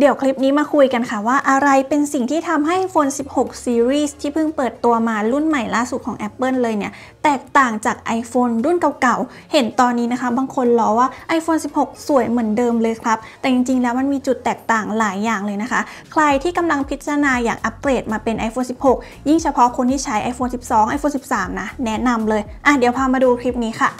เดี๋ยวคลิปนี้มาคุยกันค่ะว่าอะไรเป็นสิ่งที่ทำให้ iPhone 16 Series ที่เพิ่งเปิดตัวมารุ่นใหม่ล่าสุดของ Apple เลยเนี่ย แตกต่างจาก iPhone รุ่นเก่าๆ เห็นตอนนี้นะคะ บางคนล้อว่า iPhone 16 สวยเหมือนเดิมเลยครับ แต่จริงๆ แล้วมันมีจุดแตกต่างหลายอย่างเลยนะคะ ใครที่กำลังพิจารณาอยากอัปเกรดมาเป็น iPhone 16 ยิ่งเฉพาะคนที่ใช้ iPhone 12 iPhone 13 นะ แนะนำเลยอะเดี๋ยวพามาดูคลิปนี้ค่ะ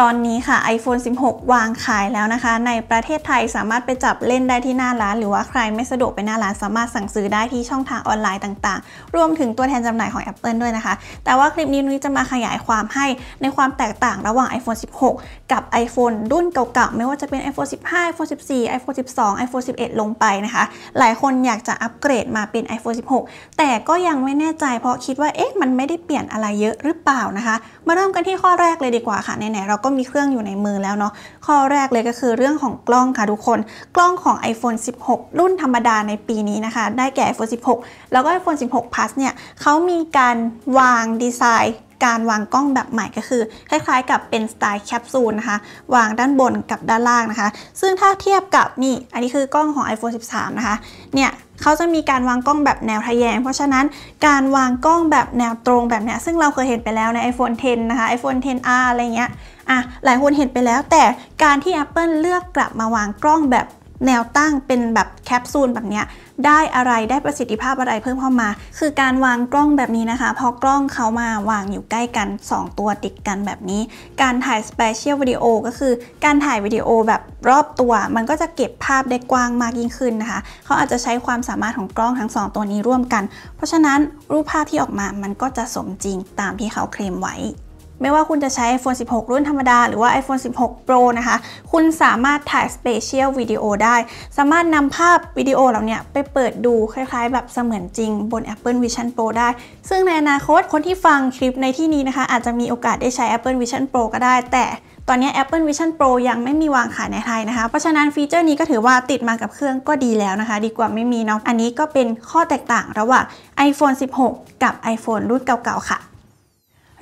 ตอนนี้ค่ะ iPhone 16 วางขายแล้วนะคะ ในประเทศไทยสามารถไปจับเล่นได้ที่หน้าร้าน หรือว่าใครไม่สะดวกไปหน้าร้านสามารถสั่งซื้อได้ที่ช่องทางออนไลน์ต่างๆ รวมถึงตัวแทนจำหน่ายของ Apple ด้วยนะคะ แต่ว่าคลิปนี้นุ้ยจะมาขยายความให้ในความแตกต่างระหว่าง iPhone 16 กับ iPhone รุ่นเก่าๆ ไม่ว่าจะเป็น iPhone 15 iPhone 14 iPhone 12 iPhone 11 ลงไปนะคะ หลายคนอยากจะอัปเกรดมาเป็น iPhone 16 แต่ก็ยังไม่แน่ใจเพราะคิดว่าเอ๊ะมันไม่ได้เปลี่ยนอะไรเยอะหรือเปล่านะคะ มาเริ่มกันที่ข้อแรกเลยดีกว่าค่ะไหนๆเราก็มีเครื่องอยู่ในมือแล้วเนาะข้อแรกเลยก็คือเรื่องของกล้องค่ะทุกคน กล้องของ iPhone 16 รุ่นธรรมดาในปีนี้นะคะ ได้แก่ iPhone 16 แล้วก็ iPhone 16 Plus เนี่ยเขามีการวางดีไซน์การวางกล้องแบบใหม่ก็คือ คล้ายๆ กับเป็นสไตล์แคปซูลนะคะ วางด้านบนกับด้านล่างนะคะ ซึ่งถ้าเทียบกับนี่อันนี้คือกล้องของ iPhone 13 นะคะ เนี่ยเขาจะมีการวางกล้องแบบแนวทะแยง เพราะฉะนั้นการวางกล้องแบบแนวตรงแบบเนี้ยซึ่งเราเคยเห็นไปแล้วใน iPhone 10 นะคะ iPhone 10R อะไรเงี้ย อะหลายคนเห็นไปแล้ว แต่การที่ Apple เลือกกลับมาวางกล้องแบบแนวตั้งเป็นแบบแคปซูลแบบเนี้ยได้อะไรได้ประสิทธิภาพอะไรเพิ่มเข้ามา คือการวางกล้องแบบนี้นะคะ พอกล้องเขามาวางอยู่ใกล้กัน 2 ตัวติดกันแบบนี้ การถ่าย spatial video ก็คือการถ่ายวิดีโอแบบรอบตัว มันก็จะเก็บภาพได้กว้างมากยิ่งขึ้นนะคะเขาอาจจะใช้ความสามารถของกล้องทั้ง 2 ตัวนี้ร่วมกัน เพราะฉะนั้นรูปภาพที่ออกมามันก็จะสมจริงตามที่เขาเคลมไว้ ไม่ว่าคุณจะใช้ iPhone 16 รุ่นธรรมดา หรือว่า iPhone 16 Pro นะคะ คุณสามารถถ่าย Spatial Video ได้ สามารถนำภาพวิดีโอเหล่านี้ไปเปิดดูคล้ายๆ แบบเสมือนจริงบน Apple Vision Pro ได้ ซึ่งในอนาคตคนที่ฟังคลิปในที่นี้นะคะ อาจจะมีโอกาสได้ใช้ Apple Vision Pro ก็ได้ แต่ตอนนี้ Apple Vision Pro ยังไม่มีวางขายในไทยนะคะ เพราะฉะนั้นฟีเจอร์นี้ก็ถือว่าติดมากับเครื่องก็ดีแล้วนะคะ ดีกว่าไม่มีเนาะ อันนี้ก็เป็นข้อแตกต่างระหว่าง iPhone 16 กับ iPhone รุ่นเก่าๆค่ะ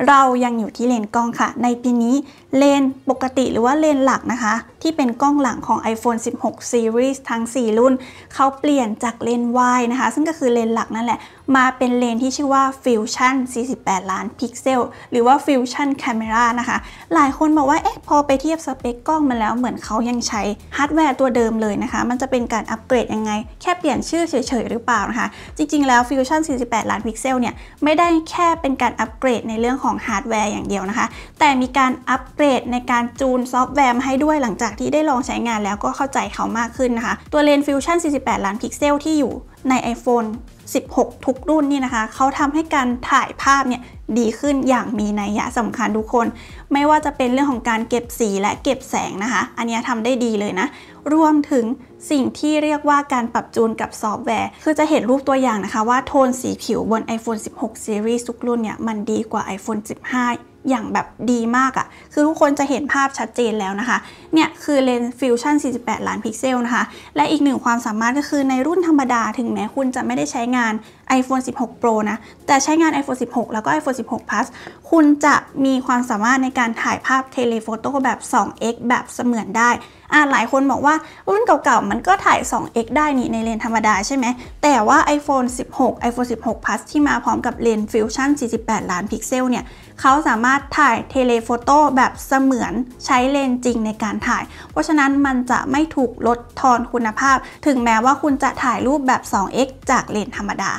เรายังอยู่ที่เลนส์กล้องค่ะ ในปีนี้เลนส์ปกติหรือว่าเลนส์หลักนะคะ ที่เป็นกล้องหลังของ iPhone 16 Series ทั้ง 4 รุ่น เขาเปลี่ยนจากเลน wide นะคะ ซึ่งก็คือเลนส์หลักนั่นแหละ มาเป็นเลนส์ที่ชื่อว่า Fusion 48 ล้านพิกเซล หรือว่า Fusion Camera นะคะ หลายคนบอกว่า เอ๊ะ พอไปเทียบสเปคกล้องมาแล้วเหมือนเขายังใช้ฮาร์ดแวร์ตัวเดิมเลยนะคะ มันจะเป็นการอัปเกรดยังไง แค่เปลี่ยนชื่อเฉยๆ หรือเปล่านะคะ จริงๆ แล้ว Fusion 48 ล้านพิกเซลเนี่ย ไม่ได้แค่เป็นการอัปเกรดในเรื่องของฮาร์ดแวร์อย่างเดียวนะคะ แต่มีการอัปเกรดในการจูนซอฟต์แวร์มาให้ด้วยหลังจากที่ได้ลองใช้งานแล้วก็เข้าใจเขามากขึ้นนะคะ ตัวเลนส์ Fusion 48 ล้านพิกเซลที่อยู่ใน iPhone 16 ทุกรุ่นนี่นะคะ เขาทำให้การถ่ายภาพเนี่ยดีขึ้นอย่างมีนัยยะสำคัญทุกคน ไม่ว่าจะเป็นเรื่องของการเก็บสีและเก็บแสงนะคะ อันนี้ทำได้ดีเลยนะ รวมถึงสิ่งที่เรียกว่าการปรับจูนกับซอฟต์แวร์ คือจะเห็นรูปตัวอย่างนะคะว่าโทนสีผิวบน iPhone 16 Series ทุกรุ่นเนี่ยมันดีกว่า iPhone 15 อย่างแบบดีมากอะ่ะ คือทุกคนจะเห็นภาพชัดเจนแล้วนะคะ เนี่ยคือเลนส์ฟิวชั่น 48 ล้านพิกเซลนะคะ และอีกหนึ่งความสามารถก็คือในรุ่นธรรมดา ถึงแม้คุณจะไม่ได้ใช้งาน iPhone 16 Pro นะ แต่ใช้งาน iPhone 16 แล้วก็ iPhone 16 Plus คุณจะมีความสามารถในการถ่ายภาพ telephoto แบบ 2x แบบเสมือนได้อ่าหลายคนบอกว่ารุ่นเก่าๆ มันก็ถ่าย 2x ได้นี่ในเลนส์ธรรมดาใช่ไหม แต่ว่า iPhone 16 iPhone 16 Plus ที่มาพร้อมกับเลนส์ฟิวชั่น48 ล้านพิกเซลเนี่ย เขาสามารถถ่าย telephoto แบบเสมือนใช้เลนส์จริงในการถ่าย เพราะฉะนั้นมันจะไม่ถูกลดทอนคุณภาพ ถึงแม้ว่าคุณจะถ่ายรูปแบบ 2x จากเลนส์ธรรมดา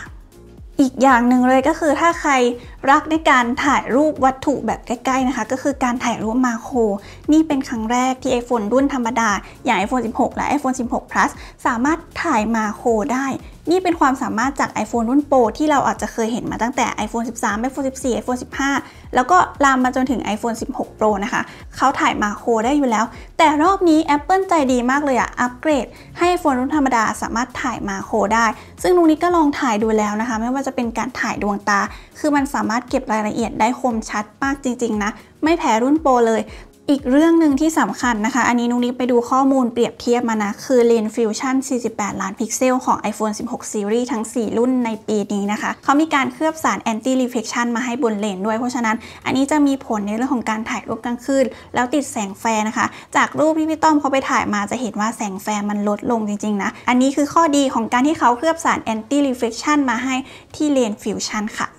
อีกอย่างหนึ่งเลยก็คือถ้าใคร รักในการถ่ายรูปวัตถุแบบใกล้ๆนะคะ ก็คือการถ่ายรูป macro นี่เป็นครั้งแรกที่ iPhone รุ่นธรรมดา อย่าง iPhone 16 และ iPhone 16 Plus สามารถถ่ายมาโครได้ นี่เป็นความสามารถจาก iPhone รุ่นโปรที่เราอาจจะเคยเห็นมาตั้งแต่ iPhone 13 iPhone 14 iPhone 15 แล้วก็ลามมาจนถึง iPhone 16 Pro นะคะ เขาถ่ายมาโครได้อยู่แล้ว แต่รอบนี้ Apple ใจดีมากเลยอะอัปเกรด ให้ iPhone รุ่นธรรมดาสามารถถ่ายมาโครได้ ซึ่งตรงนี้ก็ลองถ่ายดูแล้วนะคะ ไม่ว่าจะเป็นการถ่ายดวงตา คือมันสามารถเก็บรายละเอียดได้คมชัดมากจริงๆนะ ไม่แพ้รุ่น Pro เลย อีกเรื่องหนึ่งที่สำคัญนะคะ อันนี้น้องนิกไปดูข้อมูลเปรียบเทียบมานะ คือเลนฟิวชั่น48 ล้านพิกเซลของ iPhone 16 Series ทั้ง 4 รุ่นในปีนี้นะคะ เขามีการเคลือบสาร Anti Reflection มาให้บนเลนส์ด้วย เพราะฉะนั้นอันนี้จะมีผลในเรื่องของการถ่ายรูปกลางคืนแล้วติดแสง flare นะคะ จากรูปที่พี่ต้อมเขาไปถ่ายมาจะเห็นว่าแสง flare มันลดลงจริงๆนะ อันนี้คือข้อดีของการที่เขาเคลือบสาร Anti Reflection มาให้ที่เลนฟิวชั่นค่ะ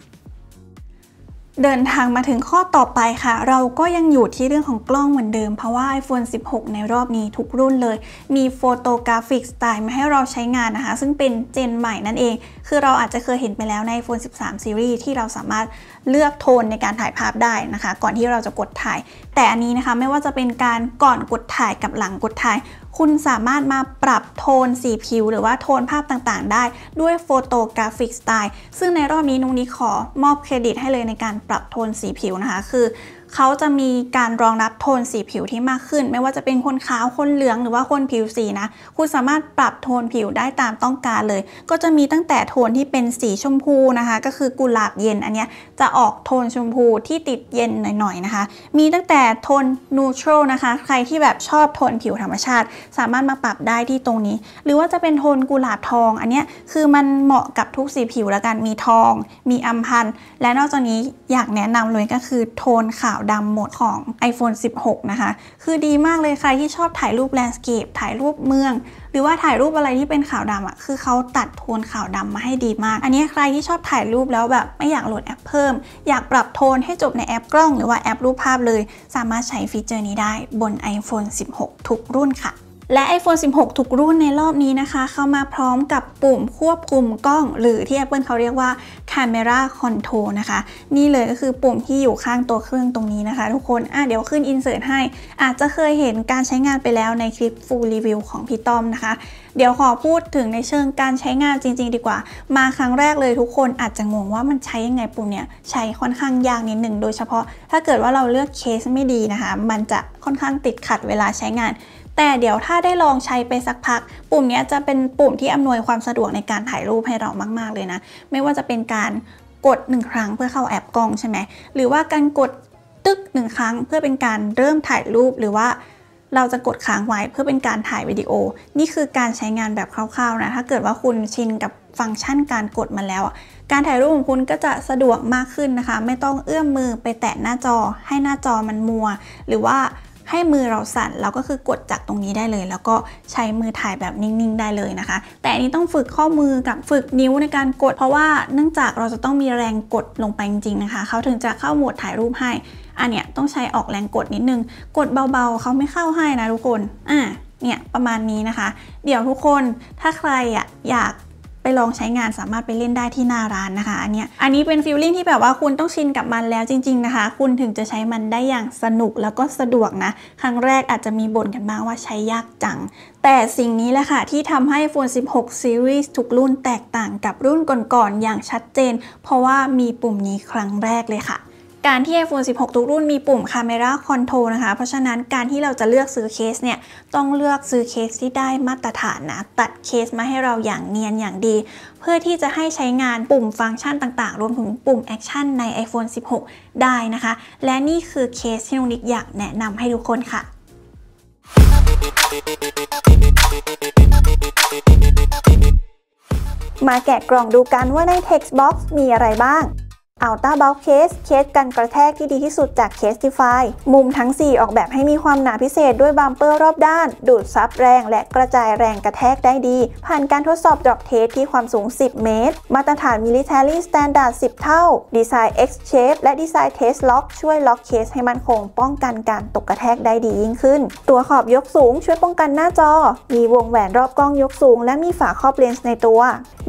เดินทางมาถึงข้อต่อไปค่ะ เราก็ยังอยู่ที่เรื่องของกล้องเหมือนเดิม เพราะว่า iPhone 16 ในรอบนี้ทุกรุ่นเลย มี Photographic Style มาให้เราใช้งานนะคะ ซึ่งเป็น gen ใหม่นั่นเอง คือเราอาจจะเคยเห็นไปแล้วใน iPhone 13 Series ที่เราสามารถเลือกโทนในการถ่ายภาพได้นะคะ ก่อนที่เราจะกดถ่าย แต่อันนี้นะคะไม่ว่าจะเป็นการก่อนกดถ่ายกับหลังกดถ่าย คุณสามารถมาปรับโทนสีผิว หรือว่าโทนภาพต่างๆ ได้ด้วย Photographic Style ซึ่งในรอบนี้น้องนิกขอมอบเครดิตให้เลยในการปรับโทนสีผิวนะคะ คือ เขาจะมีการรองรับโทนสีผิวที่มากขึ้น ไม่ว่าจะเป็นคนขาวคนเหลืองหรือว่าคนผิวสีนะ คุณสามารถปรับโทนผิวได้ตามต้องการเลย ก็จะมีตั้งแต่โทนที่เป็นสีชมพูนะคะ ก็คือกุหลาบเย็นอันนี้จะออกโทนชมพูที่ติดเย็นหน่อยๆนะคะ มีตั้งแต่โทน neutral นะคะ ใครที่แบบชอบโทนผิวธรรมชาติ สามารถมาปรับได้ที่ตรงนี้ หรือว่าจะเป็นโทนกุหลาบทอง อันนี้คือมันเหมาะกับทุกสีผิวแล้วกัน มีทอง มีอำพันและนอกจากนี้อยากแนะนำเลยก็คือโทนขาวดำหมดของ iPhone 16 นะคะ คือดีมากเลยใครที่ชอบถ่ายรูป landscape ถ่ายรูปเมือง หรือว่าถ่ายรูปอะไรที่เป็นขาวดำอะคือเขาตัดโทนขาวดำมาให้ดีมาก อันนี้ใครที่ชอบถ่ายรูปแล้วแบบไม่อยากโหลดแอปเพิ่ม อยากปรับโทนให้จบในแอปกล้อง หรือว่าแอปรูปภาพเลย สามารถใช้ฟีเจอร์นี้ได้บน iPhone 16 ทุกรุ่นค่ะ และ iPhone 16 ทุกรุ่นในรอบนี้นะคะ เข้ามาพร้อมกับปุ่มควบคุมกล้อง หรือที่ Apple เขาเรียกว่า Camera Control นะคะ นี่เลยก็คือปุ่มที่อยู่ข้างตัวเครื่องตรงนี้นะคะ ทุกคนอะเดี๋ยวขึ้น insert ให้ อาจจะเคยเห็นการใช้งานไปแล้วในคลิป full review ของพี่ต้อมนะคะ เดี๋ยวขอพูดถึงในเชิงการใช้งานจริง ๆ ดีกว่า มาครั้งแรกเลยทุกคนอาจจะงงว่ามันใช้ยังไงปุ่มเนี้ยใช้ค่อนข้างยากนิดหนึ่งโดยเฉพาะ ถ้าเกิดว่าเราเลือกเคสไม่ดีนะคะ มันจะค่อนข้างติดขัดเวลาใช้งาน แต่เดี๋ยวถ้าได้ลองใช้ไปสักพัก ปุ่มนี้จะเป็นปุ่มที่อำนวยความสะดวกในการถ่ายรูปให้เรามาก ๆ เลยนะ ไม่ว่าจะเป็นการกด 1 ครั้งเพื่อเข้าแอปกล้องใช่ไหมหรือว่าการกดตึกหนึ่งครั้งเพื่อเป็นการเริ่มถ่ายรูปหรือว่าเราจะกดค้างไว้เพื่อเป็นการถ่ายวิดีโอ นี่คือการใช้งานแบบคร่าวๆนะ ถ้าเกิดว่าคุณชินกับฟังก์ชันการกดมาแล้ว การถ่ายรูปของคุณก็จะสะดวกมากขึ้นนะคะ ไม่ต้องเอื้อมมือไปแตะหน้าจอให้หน้าจอมันมัว หรือว่า ให้มือเราสั่นเราก็คือกดจากตรงนี้ได้เลย แล้วก็ใช้มือถ่ายแบบนิ่งๆ ได้เลยนะคะ แต่อันนี้ต้องฝึกข้อมือกับฝึกนิ้วในการกด เพราะว่าเนื่องจากเราจะต้องมีแรงกดลงไปจริงๆนะคะ เขาถึงจะเข้าโหมดถ่ายรูปให้ อันเนี้ยต้องใช้ออกแรงกดนิดนึง กดเบาๆ เขาไม่เข้าให้นะทุกคน อะเนี่ยประมาณนี้นะคะ เดี๋ยวทุกคนถ้าใครอะอยาก ไปลองใช้งานสามารถไปเล่นได้ที่หน้าร้านนะคะ อันนี้อันนี้เป็นฟิลลิ่งที่แบบว่าคุณต้องชินกับมันแล้วจริง ๆนะคะ คุณถึงจะใช้มันได้อย่างสนุกแล้วก็สะดวกนะ ครั้งแรกอาจจะมีบ่นกันบ้างว่าใช้ยากจัง แต่สิ่งนี้แหละค่ะ ที่ทำให้ iPhone 16 Series ทุกรุ่นแตกต่างกับรุ่นก่อนๆอย่างชัดเจน เพราะว่ามีปุ่มนี้ครั้งแรกเลยค่ะ การที่ iPhone 16 ทุกรุ่นมีปุ่ม Camera Control นะคะ เพราะฉะนั้นการที่เราจะเลือกซื้อเคสเนี่ย ต้องเลือกซื้อเคสที่ได้มาตรฐานนะ ตัดเคสมาให้เราอย่างเนียนอย่างดี เพื่อที่จะให้ใช้งานปุ่มฟังก์ชันต่างๆ รวมถึงปุ่ม Action ใน iPhone 16 ได้นะคะ และนี่คือเคสที่น้องนิกอยากแนะนำให้ทุกคนค่ะมาแกะกล่องดูกันว่าใน Text Box มีอะไรบ้าง Ultra Bounce Case เคสกันกระแทกที่ดีที่สุดจาก Casetify มุมทั้ง 4 ออกแบบให้มีความหนาพิเศษด้วย bumper รอบด้าน ดูดซับแรงและกระจายแรงกระแทกได้ดี ผ่านการทดสอบ drop test ที่ความสูง 10 เมตร มาตรฐาน Military Standard 10 เท่า ดีไซน์ X Shape และดีไซน์ Test Lock ช่วยล็อกเคสให้มั่นคง ป้องกันการตกกระแทกได้ดียิ่งขึ้น ตัวขอบยกสูงช่วยป้องกันหน้าจอ มีวงแหวนรอบกล้องยกสูง และมีฝาครอบเลนส์ในตัว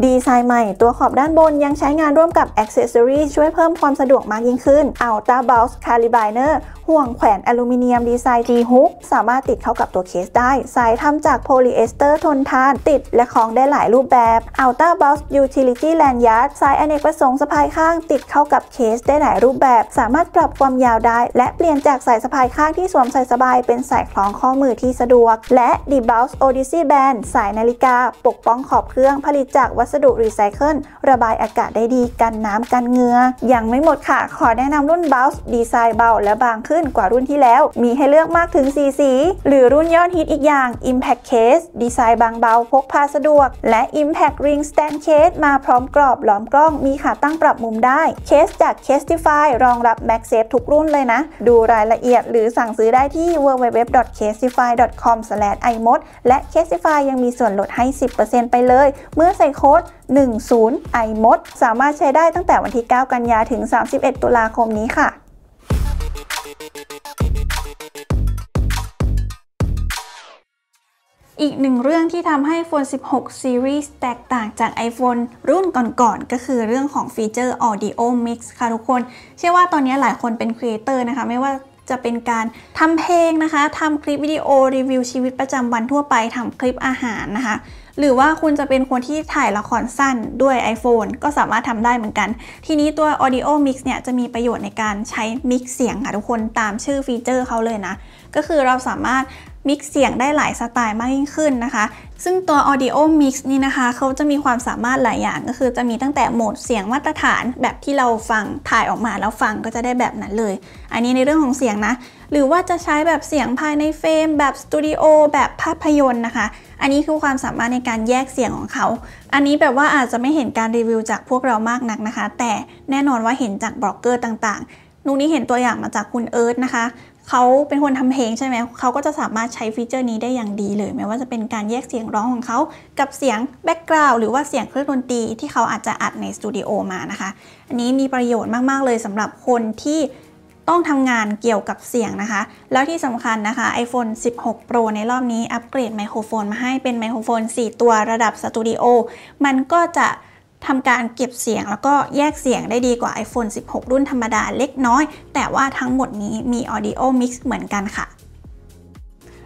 ดีไซน์ใหม่ ตัวขอบด้านบนยังใช้งานร่วมกับ Accessory ช่วยเพิ่มความสะดวกมากยิ่งขึ้น Ultra Bounce Carabiner ห่วงแขวนอลูมิเนียมดีไซน์ G-Hook สามารถติดเข้ากับตัวเคสได้ สายทำจากโพลีเอสเตอร์ทนทาน ติดและคล้องได้หลายรูปแบบ Ultra Bounce Utility Lanyard สายอเนกประสงค์สะพายข้างติดเข้ากับเคสได้หลายรูปแบบ สามารถปรับความยาวได้ และเปลี่ยนจากสายสะพายข้างที่สวมใส่สบายเป็นสายคล้องข้อมือที่สะดวก และ d e b o u n c e Odyssey Band สายนาฬิกา ปกป้องขอบเครื่องผลิตจากวัสดุรีไซเคิลระบายอากาศได้ดีกันน้ำกันเหงื่อยังไม่หมดค่ะ ขอแนะนำรุ่น Bounce ดีไซน์เบาและบางขึ้นกว่ารุ่นที่แล้ว มีให้เลือกมากถึง 4 สี หรือรุ่นยอดฮิตอีกอย่าง Impact Case ดีไซน์บางเบาพกพาสะดวก และ Impact Ring Stand Case มาพร้อมกรอบล้อมกล้องมีขาตั้งปรับมุมได้ เคสจาก Casetify รองรับ MagSafe ทุกรุ่นเลยนะ ดูรายละเอียดหรือสั่งซื้อได้ที่ www.casetify.com/imod และ Casetify ยังมีส่วนลดให้ 10%ไปเลย เมื่อใส่โค้ด10 iMoD สามารถใช้ได้ตั้งแต่วันที่ 9 กันยาถึง 31 ตุลาคมนี้ค่ะอีกหนึ่งเรื่องที่ทำให้ iPhone 16 Series แตกต่างจาก iPhone รุ่นก่อนๆก็คือเรื่องของฟีเจอร์ Audio Mix ค่ะทุกคน เชื่อว่าตอนนี้หลายคนเป็น creator นะคะ ไม่ว่า จะเป็นการทำเพลงนะคะทำคลิปวิดีโอรีวิวชีวิตประจำวันทั่วไปทำคลิปอาหารนะคะ หรือว่าคุณจะเป็นคนที่ถ่ายละครสั้นด้วย iPhone ก็สามารถทำได้เหมือนกัน ทีนี้ตัว Audio Mix เนี่ยจะมีประโยชน์ในการใช้มิกเสียงค่ะทุกคนตามชื่อฟีเจอร์เขาเลยนะ ก็คือเราสามารถมิกเสียงได้หลายสไตล์มากยิ่งขึ้นนะคะ ซึ่งตัว Audio Mix นี่นะคะเขาจะมีความสามารถหลายอย่างก็คือจะมีตั้งแต่โหมดเสียงมาตรฐานแบบที่เราฟังถ่ายออกมาแล้วฟังก็จะได้แบบนั้นเลย อันนี้ในเรื่องของเสียงนะ หรือว่าจะใช้แบบเสียงภายใน frame แบบสตูดิโอแบบภาพยนตร์นะคะ อันนี้คือความสามารถในการแยกเสียงของเขา อันนี้แบบว่าอาจจะไม่เห็นการรีวิวจากพวกเรามากนักนะคะ แต่แน่นอนว่าเห็นจากบล็อกเกอร์ต่างๆนุกนี้เห็นตัวอย่างมาจากคุณเอิร์ธนะคะ เขาเป็นคนทำเพลงใช่ไหมเขาก็จะสามารถใช้ฟีเจอร์นี้ได้อย่างดีเลยไม่ว่าจะเป็นการแยกเสียงร้องของเขากับเสียง background หรือว่าเสียงเครื่องดนตรีที่เขาอาจจะอัดในสตูดิโอมานะคะ อันนี้มีประโยชน์มาก ๆ เลยสำหรับคนที่ต้องทำงานเกี่ยวกับเสียงนะคะ แล้วที่สำคัญนะคะ iPhone 16 Pro ในรอบนี้อัปเกรดไมโครโฟนมาให้เป็นไมโครโฟน 4 ตัวระดับสตูดิโอ มันก็จะ ทำการเก็บเสียงแล้วก็แยกเสียงได้ดีกว่า iPhone 16 รุ่นธรรมดาเล็กน้อย แต่ว่าทั้งหมดนี้มี Audio Mix เหมือนกันค่ะ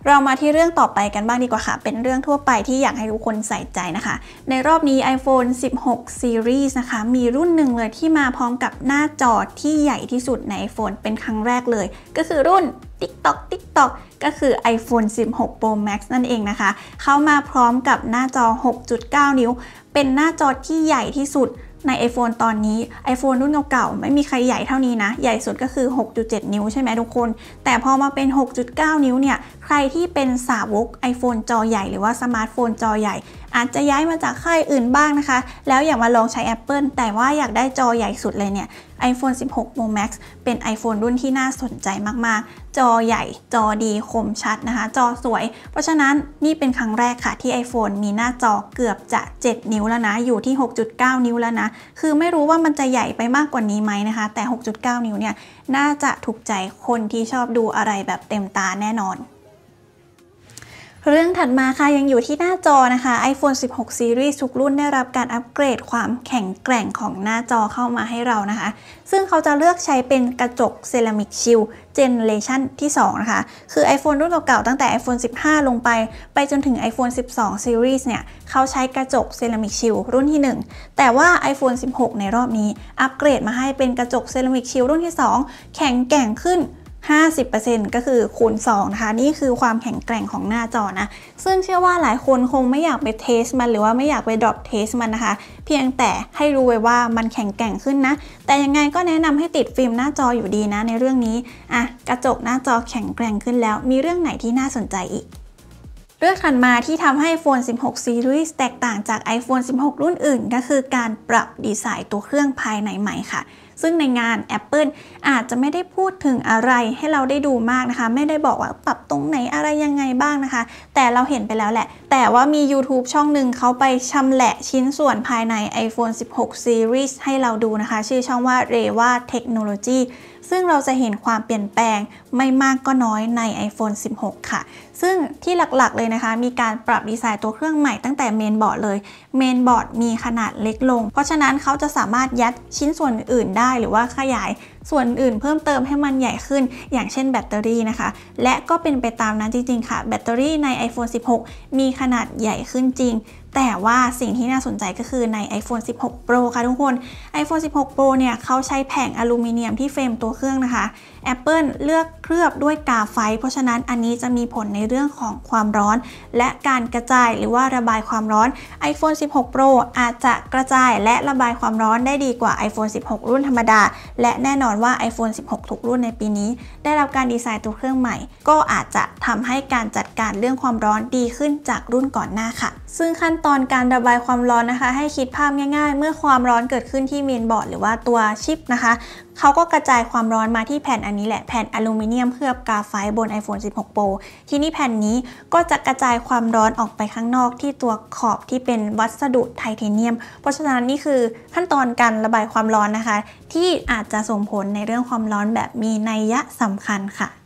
เรามาที่เรื่องต่อไปกันบ้างดีกว่าค่ะ เป็นเรื่องทั่วไปที่อยากให้ทุกคนใส่ใจนะคะ ในรอบนี้ iPhone 16 Series นะคะ มีรุ่นหนึ่งเลยที่มาพร้อมกับหน้าจอที่ใหญ่ที่สุดใน iPhone เป็นครั้งแรกเลย ก็คือรุ่น TikTok TikTok ก็คือ iPhone 16 Pro Max นั่นเองนะคะ เข้ามาพร้อมกับหน้าจอ 6.9 นิ้ว เป็นหน้าจอที่ใหญ่ที่สุด ใน iPhone ตอนนี้ iPhone รุ่นเก่าๆไม่มีใครใหญ่เท่านี้นะ ใหญ่สุดก็คือ 6.7 นิ้วใช่ไหมทุกคน แต่พอมาเป็น 6.9 นิ้วเนี่ย ใครที่เป็นสาวก iPhone จอใหญ่หรือว่าสมาร์ทโฟนจอใหญ่ อาจจะย้ายมาจากค่ายอื่นบ้างนะคะ แล้วอยากมาลองใช้ Apple แต่ว่าอยากได้จอใหญ่สุดเลยเนี่ย iPhone 16 Pro Max เป็น iPhone รุ่นที่น่าสนใจมาก ๆ จอใหญ่จอดีคมชัดนะคะ จอสวย เพราะฉะนั้นนี่เป็นครั้งแรกค่ะที่ iPhone มีหน้าจอเกือบจะ 7 นิ้วแล้วนะ อยู่ที่ 6.9 นิ้วแล้วนะ คือไม่รู้ว่ามันจะใหญ่ไปมากกว่านี้ไหมนะคะ แต่ 6.9 นิ้วเนี่ยน่าจะถูกใจคนที่ชอบดูอะไรแบบเต็มตาแน่นอน เรื่องถัดมาค่ะยังอยู่ที่หน้าจอนะคะ iPhone 16 Series ทุกรุ่นได้รับการอัปเกรดความแข็งแกร่งของหน้าจอเข้ามาให้เรานะคะ ซึ่งเขาจะเลือกใช้เป็นกระจก Ceramic Shield generation ที่ 2 นะคะ คือ iPhone รุ่นเก่าๆตั้งแต่ iPhone 15 ลงไป ไปจนถึง iPhone 12 Series เนี่ย เขาใช้กระจก Ceramic Shield รุ่นที่ 1 แต่ว่า iPhone 16 ในรอบนี้ อัปเกรดมาให้เป็นกระจก Ceramic Shield รุ่นที่ 2 แข็งแกร่งขึ้น 50%ก็คือคูณ2นะคะนี่คือความแข็งแกร่งของหน้าจอนะ ซึ่งเชื่อว่าหลายคนคงไม่อยากไป test มันหรือว่าไม่อยากไป drop test มันนะคะ เพียงแต่ให้รู้ไว้ว่ามันแข็งแกร่งขึ้นนะ แต่ยังไงก็แนะนำให้ติดฟิล์มหน้าจออยู่ดีนะในเรื่องนี้อะกระจกหน้าจอแข็งแกร่งขึ้นแล้ว มีเรื่องไหนที่น่าสนใจอีกเรื่องถัดมาที่ทำให้ iPhone 16 Series แตกต่างจาก iPhone 16 รุ่นอื่น ก็คือการปรับดีไซน์ตัวเครื่องภายในใหม่ค่ะ ซึ่งในงาน Apple อาจจะไม่ได้พูดถึงอะไรให้เราได้ดูมากนะคะ ไม่ได้บอกว่าปรับตรงไหนอะไรยังไงบ้างนะคะ แต่เราเห็นไปแล้วแหละ แต่ว่ามี YouTube ช่องหนึ่งเขาไปชำแหละชิ้นส่วนภายใน iPhone 16 Series ให้เราดูนะคะ ชื่อช่องว่า Rewa Technology ซึ่งเราจะเห็นความเปลี่ยนแปลงไม่มากก็น้อยใน iPhone 16 ค่ะ ซึ่งที่หลักๆเลยนะคะ มีการปรับดีไซน์ตัวเครื่องใหม่ตั้งแต่เมนบอร์ดเลย เมนบอร์ดมีขนาดเล็กลง เพราะฉะนั้นเขาจะสามารถยัดชิ้นส่วนอื่นได้หรือว่าขยายส่วนอื่นเพิ่มเติมให้มันใหญ่ขึ้น อย่างเช่นแบตเตอรี่นะคะ และก็เป็นไปตามนั้นจริงๆค่ะ แบตเตอรี่ใน iPhone 16 มีขนาดใหญ่ขึ้นจริงแต่ว่าสิ่งที่น่าสนใจก็คือใน iPhone 16 Pro ค่ะทุกคน iPhone 16 Pro เนี่ยเขาใช้แผงอลูมิเนียมที่เฟรมตัวเครื่องนะคะ Apple เลือกเคลือบด้วยกาไฟ เพราะฉะนั้นอันนี้จะมีผลในเรื่องของความร้อน และการกระจายหรือว่าระบายความร้อน iPhone 16 Pro อาจจะกระจายและระบายความร้อนได้ดีกว่า iPhone 16 รุ่นธรรมดา และแน่นอนว่า iPhone 16 ทุกรุ่นในปีนี้ ได้รับการดีไซน์ตัวเครื่องใหม่ ก็อาจจะทำให้การจัดการเรื่องความร้อนดีขึ้นจากรุ่นก่อนหน้าค่ะ ซึ่งขั้นตอนการระบายความร้อนนะคะ ให้คิดภาพง่ายๆ เมื่อความร้อนเกิดขึ้นที่เมนบอร์ดหรือว่าตัวชิปนะคะเขาก็กระจายความร้อนมาที่แผ่นอันนี้แหละแผ่นอลูมิเนียมเคลือบกาไฟบน iPhone 16 Pro ทีนี้แผ่นนี้ก็จะกระจายความร้อนออกไปข้างนอกที่ตัวขอบที่เป็นวัสดุไทเทเนียม เพราะฉะนั้นนี่คือขั้นตอนการระบายความร้อนนะคะ ที่อาจจะส่งผลในเรื่องความร้อนแบบมีนัยยะสำคัญค่ะ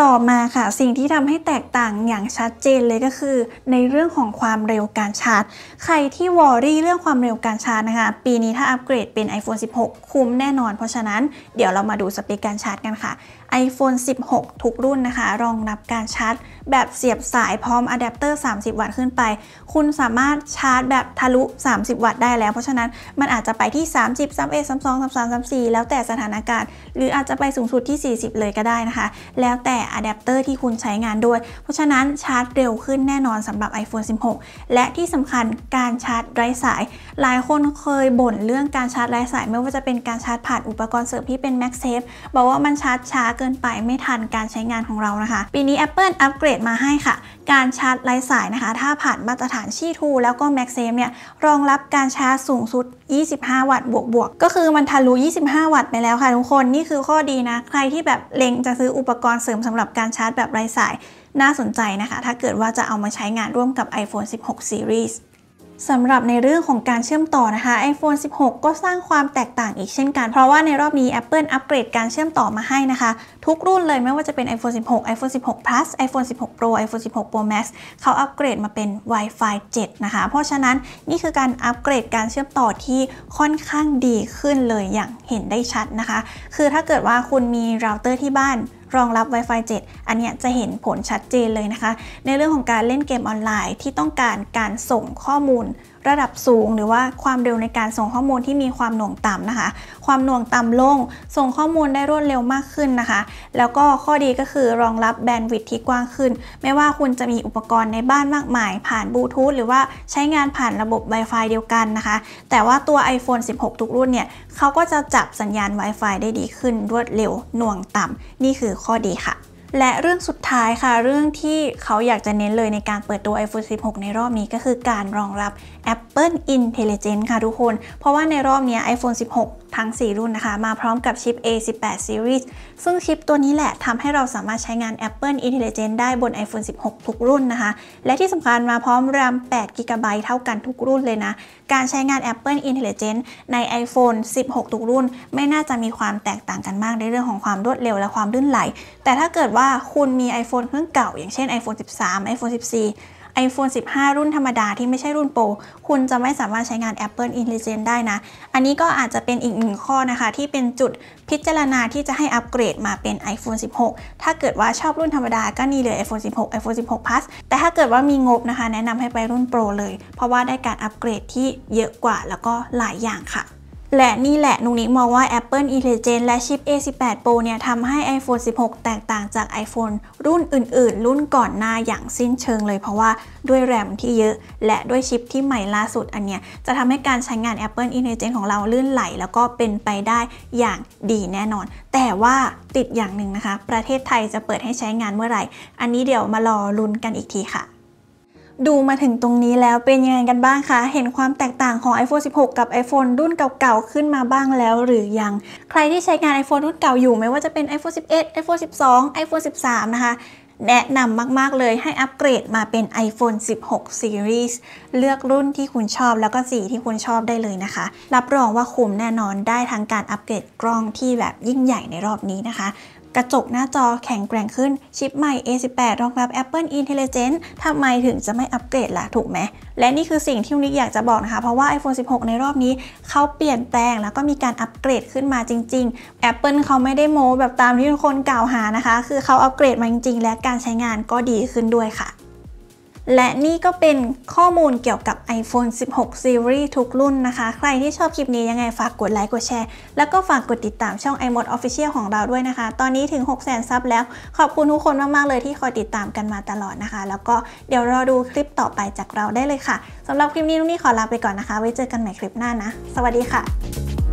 ต่อมาค่ะสิ่งที่ทำให้แตกต่างอย่างชัดเจนเลยก็คือ ในเรื่องของความเร็วการชาร์จ ใครที่ worry เรื่องความเร็วการชาร์จนะคะ ปีนี้ถ้าอัปเกรดเป็น iPhone 16 คุ้มแน่นอน เพราะฉะนั้นเดี๋ยวเรามาดูสเปคการชาร์จกันค่ะ iPhone 16 ทุกรุ่นนะคะ รองรับการชาร์จ แบบเสียบสายพร้อมอะแดปเตอร์ 30 วัตต์ขึ้นไป คุณสามารถชาร์จแบบทะลุ 30 วัตต์ได้แล้ว เพราะฉะนั้นมันอาจจะไปที่ 30 31 32 33 34 แล้วแต่สถานการณ์ หรืออาจจะไปสูงสุดที่ 40 เลยก็ได้นะคะ แล้วแต่อะแดปเตอร์ที่คุณใช้งานด้วย เพราะฉะนั้นชาร์จเร็วขึ้นแน่นอนสำหรับ iPhone 16 และที่สำคัญการชาร์จไร้สาย หลายคนเคยบ่นเรื่องการชาร์จไร้สาย ไม่ว่าจะเป็นการชาร์จผ่านอุปกรณ์เสริมที่เป็น MagSafe บอกว่ามันชาร์จช้าเกินไปไม่ทันการใช้งานของเรานะคะ ปีนี้ Apple อัปเกรดมาให้ค่ะ การชาร์จไร้สายนะคะ ถ้าผ่านมาตรฐานชีทูแล้วก็ MagSafe เนี่ยรองรับการชาร์จสูงสุด 25 วัตต์บวกๆก็คือมันทะลุ 25 วัตต์ไปแล้วค่ะทุกคนนี่คือข้อดีนะ ใครที่แบบเล็งจะซื้ออุปกรณ์เสริมสำหรับการชาร์จแบบไร้สายน่าสนใจนะคะ ถ้าเกิดว่าจะเอามาใช้งานร่วมกับ iPhone 16 Series สำหรับในเรื่องของการเชื่อมต่อนะคะ iPhone 16 ก็สร้างความแตกต่างอีกเช่นกัน เพราะว่าในรอบนี้ Apple อัปเกรดการเชื่อมต่อมาให้นะคะ ทุกรุ่นเลยไม่ว่าจะเป็น iPhone 16 iPhone 16 Plus iPhone 16 Pro iPhone 16 Pro Max เขาอัปเกรดมาเป็น Wi-Fi 7 นะคะ เพราะฉะนั้นนี่คือการอัปเกรดการเชื่อมต่อที่ค่อนข้างดีขึ้นเลยอย่างเห็นได้ชัดนะคะ คือถ้าเกิดว่าคุณมีเราเตอร์ที่บ้าน รองรับ Wi-Fi 7 อันนี้จะเห็นผลชัดเจนเลยนะคะ ในเรื่องของการเล่นเกมออนไลน์ที่ต้องการการส่งข้อมูล ระดับสูง หรือว่าความเร็วในการส่งข้อมูลที่มีความหน่วงต่ำนะคะ ความหน่วงต่ำลง ส่งข้อมูลได้รวดเร็วมากขึ้นนะคะ แล้วก็ข้อดีก็คือรองรับ bandwidth ที่กว้างขึ้น ไม่ว่าคุณจะมีอุปกรณ์ในบ้านมากมาย ผ่านบลูทูธหรือว่าใช้งานผ่านระบบ Wi-Fi เดียวกันนะคะ แต่ว่าตัว iPhone 16 ทุกรุ่นเนี่ยเขาก็จะจับสัญญาณ Wi-Fi ได้ดีขึ้นรวดเร็วหน่วงต่ำนี่คือข้อดีค่ะ และเรื่องสุดท้ายค่ะ เรื่องที่เขาอยากจะเน้นเลยในการเปิดตัว iPhone 16 ในรอบนี้ก็คือการรองรับ Apple Intelligence ค่ะทุกคน เพราะว่าในรอบนี้ iPhone 16 ทั้ง 4 รุ่นนะคะ มาพร้อมกับชิป A18 Series ซึ่งชิปตัวนี้แหละทำให้เราสามารถใช้งาน Apple Intelligence ได้บน iPhone 16 ทุกรุ่นนะคะ และที่สำคัญมาพร้อม RAM 8 GB เท่ากันทุกรุ่นเลยนะ การใช้งาน Apple Intelligence ใน iPhone 16 ทุกรุ่น ไม่น่าจะมีความแตกต่างกันมากในเรื่องของความรวดเร็วและความลื่นไหล แต่ถ้าเกิดว่าาคุณมี iPhone เครื่องเก่า อย่างเช่น iPhone 13 iPhone 14 iPhone 15 รุ่นธรรมดาที่ไม่ใช่รุ่นโปรคุณจะไม่สามารถใช้งาน Apple Intelligence ได้นะ อันนี้ก็อาจจะเป็นอีกหนึ่งข้อนะคะ ที่เป็นจุดพิจารณาที่จะให้อัปเกรดมาเป็น iPhone 16 ถ้าเกิดว่าชอบรุ่นธรรมดาก็นี่เลย iPhone 16 iPhone 16 Plus แต่ถ้าเกิดว่ามีงบนะคะ แนะนำให้ไปรุ่นโปรเลย เพราะว่าได้การอัปเกรดที่เยอะกว่าแล้วก็หลายอย่างค่ะ และนี่แหละนุกนิกมองว่า Apple Intelligence และชิป A18 Pro เนี่ยทำให้ iPhone 16 แตกต่างจาก iPhone รุ่นอื่น ๆ รุ่นก่อนหน้าอย่างสิ้นเชิงเลยเพราะว่าด้วยแรมที่เยอะ และด้วยชิปที่ใหม่ล่าสุดอันเนี้ยจะทำให้การใช้งาน Apple Intelligence ของเราลื่นไหล แล้วก็เป็นไปได้อย่างดีแน่นอน แต่ว่าติดอย่างหนึ่งนะคะ ประเทศไทยจะเปิดให้ใช้งานเมื่อไหร่ อันนี้เดี๋ยวมารอลุ้นกันอีกทีค่ะ ดูมาถึงตรงนี้แล้วเป็นยังไงกันบ้างคะ เห็นความแตกต่างของ iPhone 16 กับ iPhone รุ่นเก่าๆ ขึ้นมาบ้างแล้วหรือยัง ใครที่ใช้งาน iPhone รุ่นเก่าอยู่ไม่ว่าจะเป็น iPhone 11 iPhone 12 iPhone 13 นะคะ แนะนำมากๆเลยให้อัปเกรดมาเป็น iPhone 16 Series เลือกรุ่นที่คุณชอบแล้วก็สีที่คุณชอบได้เลยนะคะ รับรองว่าคุ้มแน่นอนได้ทั้งการอัปเกรดกล้องที่แบบยิ่งใหญ่ในรอบนี้นะคะ กระจกหน้าจอแข็งแกร่งขึ้น ชิปใหม่ A18 รองรับ Apple Intelligence ทำไมถึงจะไม่อัปเกรดล่ะ ถูกไหม และนี่คือสิ่งที่นิกอยากจะบอกนะคะ เพราะว่า iPhone 16 ในรอบนี้ เขาเปลี่ยนแปลงแล้วก็มีการอัปเกรดขึ้นมาจริง ๆ Apple เขาไม่ได้โม้แบบตามที่ทุกคนกล่าวหานะคะ คือเขาอัปเกรดมาจริงๆ และการใช้งานก็ดีขึ้นด้วยค่ะ และนี่ก็เป็นข้อมูลเกี่ยวกับ iPhone 16 Series ทุกรุ่นนะคะ ใครที่ชอบคลิปนี้ยังไงฝากกดไลค์กดแชร์ แล้วก็ฝากกดติดตามช่อง iMod Official ของเราด้วยนะคะ ตอนนี้ถึง 600,000ซับแล้ว ขอบคุณทุกคนมาก ๆ เลยที่คอยติดตามกันมาตลอดนะคะ แล้วก็เดี๋ยวรอดูคลิปต่อไปจากเราได้เลยค่ะสำหรับคลิปนี้นุ้นี่ขอลาไปก่อนนะคะ ไว้เจอกันใหม่คลิปหน้านะ สวัสดีค่ะ